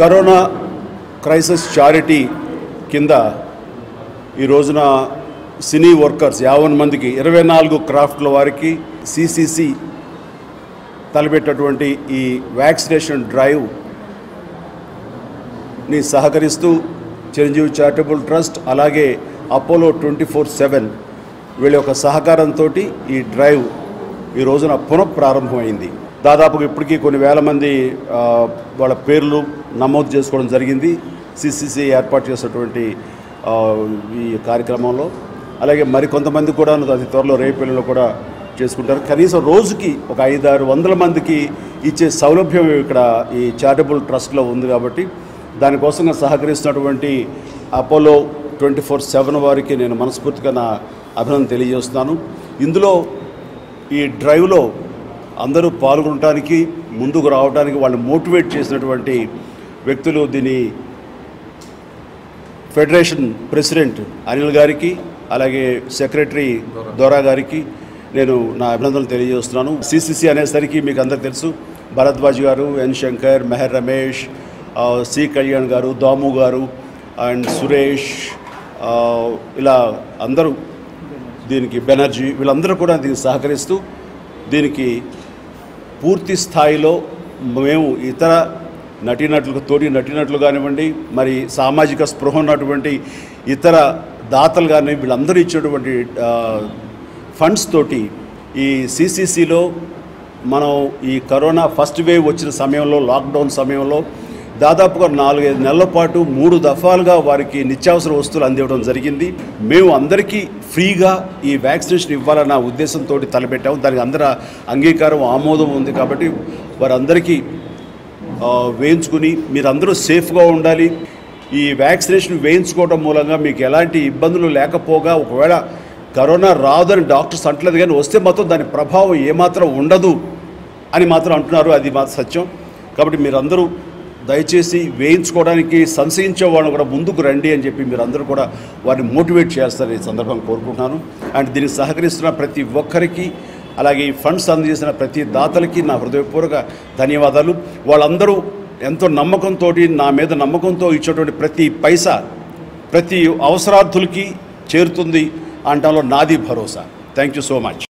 Corona crisis charity కింద ఈ రోజున సినీ వర్కర్స్ యావన్ మందికి ఇరవై నాలుగు క్రాఫ్ట్ల వారికి సిసిసి తలపెట్టినటువంటి ఈ వ్యాక్సినేషన్ డ్రైవ్ని సహకరిస్తూ చిరంజీవి చారిటబుల్ ట్రస్ట్ అలాగే అపోలో ట్వంటీ ఫోర్ సెవెన్ వీళ్ళ యొక్క సహకారంతో ఈ డ్రైవ్ ఈ రోజున పునఃప్రారంభమైంది. దాదాపుగా ఇప్పటికీ కొన్ని వేల మంది వాళ్ళ పేర్లు నమోదు చేసుకోవడం జరిగింది. సిసిసి ఏర్పాటు చేసినటువంటి ఈ కార్యక్రమంలో. అలాగే మరికొంతమంది కూడా అతి త్వరలో రేపెల్లిలో కూడా చేసుకుంటారు. కనీసం రోజుకి ఒక ఐదారు వందల మందికి ఇచ్చే సౌలభ్యం ఇక్కడ ఈ చారిటబుల్ ట్రస్ట్లో ఉంది కాబట్టి దానికోసంగా సహకరిస్తున్నటువంటి అపోలో ట్వంటీ ఫోర్ సెవెన్ వారికి నేను మనస్ఫూర్తిగా నా అభినందన తెలియజేస్తున్నాను. ఇందులో ఈ డ్రైవ్లో అందరూ పాల్గొనడానికి ముందుకు రావడానికి వాళ్ళు మోటివేట్ చేసినటువంటి వ్యక్తులు దీని ఫెడరేషన్ ప్రెసిడెంట్ అనిల్ గారికి అలాగే సెక్రటరీ దొరా. గారికి నేను నా అభినందనలు తెలియజేస్తున్నాను. సిసిసి అనేసరికి మీకు అందరికి తెలుసు. భరద్వాజ్ గారు ఎన్ శంకర్ మెహర్ రమేష్ సి కళ్యాణ్ గారు దాము గారు అండ్ సురేష్ ఇలా అందరూ దీనికి బెనర్జీ వీళ్ళందరూ కూడా దీనికి సహకరిస్తూ దీనికి పూర్తి స్థాయిలో మేము ఇతర నటీనటులకు తోటి నటీనటులు కానివ్వండి మరి సామాజిక స్పృహ ఉన్నటువంటి ఇతర దాతలు కానీ వీళ్ళందరూ ఇచ్చేటువంటి ఫండ్స్ తోటి ఈ సిసిసిలో మనం ఈ కరోనా ఫస్ట్ వేవ్ వచ్చిన సమయంలో లాక్డౌన్ సమయంలో దాదాపుగా నాలుగైదు నెలల పాటు మూడు దఫాలుగా వారికి నిత్యావసర వస్తువులు అందివ్వడం జరిగింది. మేము అందరికీ ఫ్రీగా ఈ వ్యాక్సినేషన్ ఇవ్వాలన్న ఉద్దేశంతో తలపెట్టాము. దానికి అందరూ అంగీకారం ఆమోదం ఉంది కాబట్టి వారందరికీ వేయించుకుని మీరందరూ సేఫ్గా ఉండాలి. ఈ వ్యాక్సినేషన్ వేయించుకోవడం మూలంగా మీకు ఎలాంటి ఇబ్బందులు లేకపోగా ఒకవేళ కరోనా రాదని డాక్టర్స్ అంటలేదు కానీ వస్తే మాత్రం దాని ప్రభావం ఏమాత్రం ఉండదు అని మాత్రం అంటున్నారు. అది మాత్రం సత్యం. కాబట్టి మీరందరూ దయచేసి వేయించుకోవడానికి సంశయించే వాళ్ళని కూడా ముందుకు రండి అని చెప్పి మీరు అందరూ కూడా వారిని మోటివేట్ చేస్తారని ఈ సందర్భంగా కోరుకుంటున్నాను. అండ్ దీనికి సహకరిస్తున్న ప్రతి ఒక్కరికి అలాగే ఈ ఫండ్స్ అందజేసిన ప్రతి దాతలకి నా హృదయపూర్వక ధన్యవాదాలు. వాళ్ళందరూ ఎంతో నమ్మకంతో నా మీద నమ్మకంతో ఇచ్చేటువంటి ప్రతి పైసా ప్రతి అవసరార్థులకి చేరుతుంది అనటంలో నాది భరోసా. Thank you so much